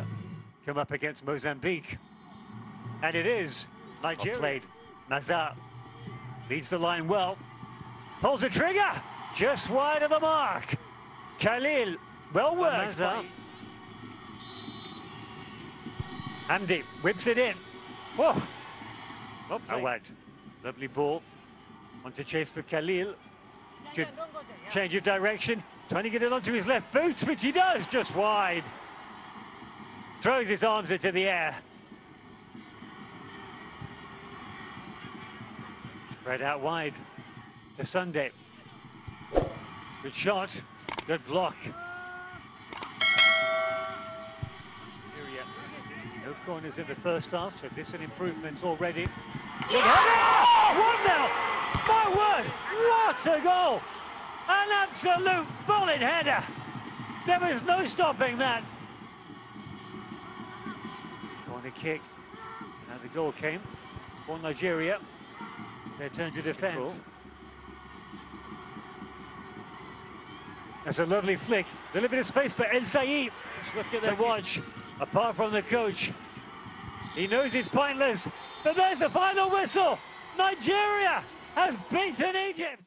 Nigeria come up against Mozambique. And it is Nigeria. Played. Nazar leads the line well. Pulls the trigger. Just wide of the mark. Khalil, well worked. Nazar. Andy whips it in. Whoa. Well Awad. Lovely ball. On to chase for Khalil. Good change of direction. Trying to get it onto his left boots, which he does, just wide. Throws his arms into the air. Spread out wide to Sunday. Good shot, good block. No corners in the first half, so this is an improvement already. Good header! One now! My word! What a goal! An absolute bullet header! There was no stopping that. Corner kick. Now the goal came for Nigeria. Their turn to defend. Control. That's a lovely flick. A little bit of space for El Said. Look at the watch. Apart from the coach, he knows it's pointless. But there's the final whistle. Nigeria has beaten Egypt.